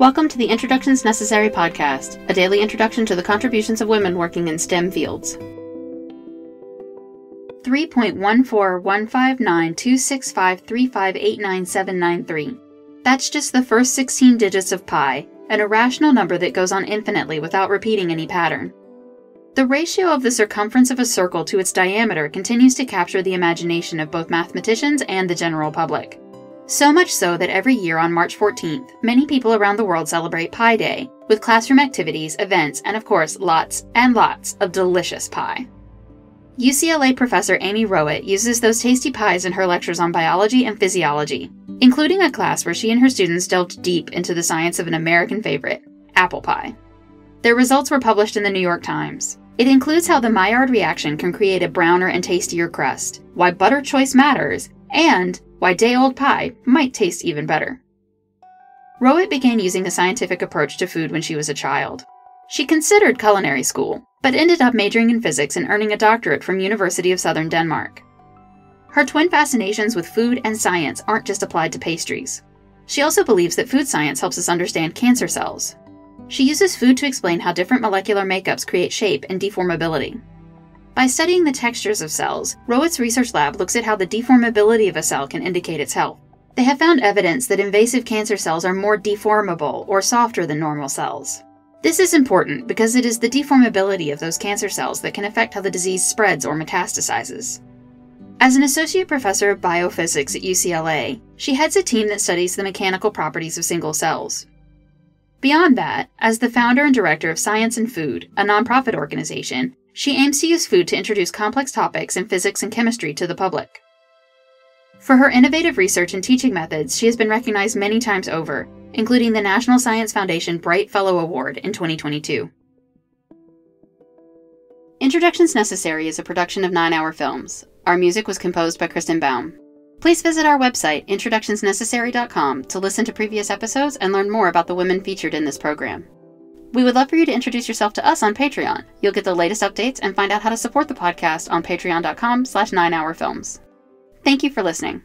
Welcome to the Introductions Necessary podcast, a daily introduction to the contributions of women working in STEM fields. 3.141592653589793. That's just the first 16 digits of pi, an irrational number that goes on infinitely without repeating any pattern. The ratio of the circumference of a circle to its diameter continues to capture the imagination of both mathematicians and the general public. So much so that every year on March 14th, many people around the world celebrate Pi Day, with classroom activities, events, and of course, lots and lots of delicious pie. UCLA professor Amy Rowat uses those tasty pies in her lectures on biology and physiology, including a class where she and her students delved deep into the science of an American favorite, apple pie. Their results were published in the New York Times. It includes how the Maillard reaction can create a browner and tastier crust, why butter choice matters, and why day old pie might taste even better. Rowat began using a scientific approach to food when she was a child. She considered culinary school, but ended up majoring in physics and earning a doctorate from University of Southern Denmark. Her twin fascinations with food and science aren't just applied to pastries. She also believes that food science helps us understand cancer cells. She uses food to explain how different molecular makeups create shape and deformability. By studying the textures of cells, Rowat's research lab looks at how the deformability of a cell can indicate its health. They have found evidence that invasive cancer cells are more deformable or softer than normal cells. This is important because it is the deformability of those cancer cells that can affect how the disease spreads or metastasizes. As an associate professor of biophysics at UCLA, she heads a team that studies the mechanical properties of single cells. Beyond that, as the founder and director of Science and Food, a nonprofit organization, she aims to use food to introduce complex topics in physics and chemistry to the public. For her innovative research and teaching methods, she has been recognized many times over, including the National Science Foundation Bright Fellow Award in 2022. Introductions Necessary is a production of 9 Hour Films. Our music was composed by Kristen Baum. Please visit our website, introductionsnecessary.com, to listen to previous episodes and learn more about the women featured in this program. We would love for you to introduce yourself to us on Patreon. You'll get the latest updates and find out how to support the podcast on patreon.com slash 9hourfilms. Thank you for listening.